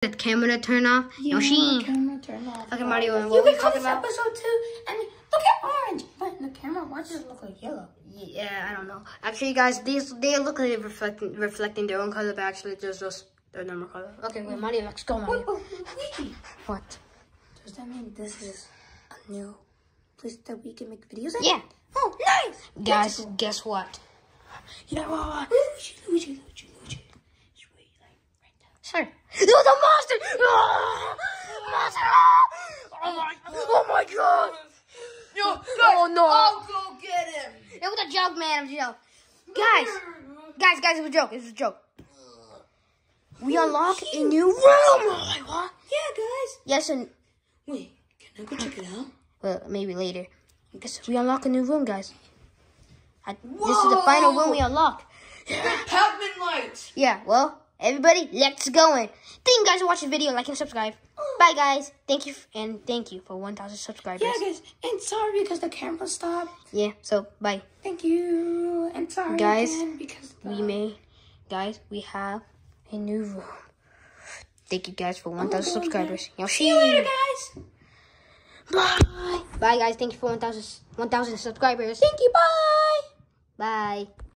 the camera to turn off. Yeah, Yoshi. camera turn off. Okay, Mario, and You what we talking this about? episode two. I mean, look at orange, but the camera, it look like yellow? Yeah, I don't know. Actually, guys, these they look like they're reflecting reflecting their own color, but actually, just just their normal color. Okay, wait, Mario, let's go, Mario. oh, wait. What? Does that mean this is a new place that we can make videos at? Yeah, Oh, nice. guys, guess what? You know what? Luigi, Luigi, Luigi. It's really like right there. Sir, no, monster! Ah! monster! Oh my! Oh my God! Yo, guys, Oh, no. I'll go get him. It was a joke, man. It was a joke. Guys, guys, guys, it was a joke. It was a joke. We unlock a new room. Like what? Yeah, guys. Yes, and Wait, can I go check it out? well, maybe later. We unlock a new room, guys. I, this is the final room we unlock. Pac-Man lights. Yeah, well, everybody, let's go in. Thank you guys for watching the video. Like and subscribe. Bye, guys. Thank you, and thank you for 1,000 subscribers. Yeah, guys. And sorry because the camera stopped. Yeah, so, bye. Thank you. And sorry Guys, again because the... We may, guys, we have a new room. Thank you guys for 1,000 go subscribers. Y'all See you later, guys. Bye. Bye, guys. Thank you for 1,000 1,000 subscribers. Thank you. Bye. Bye.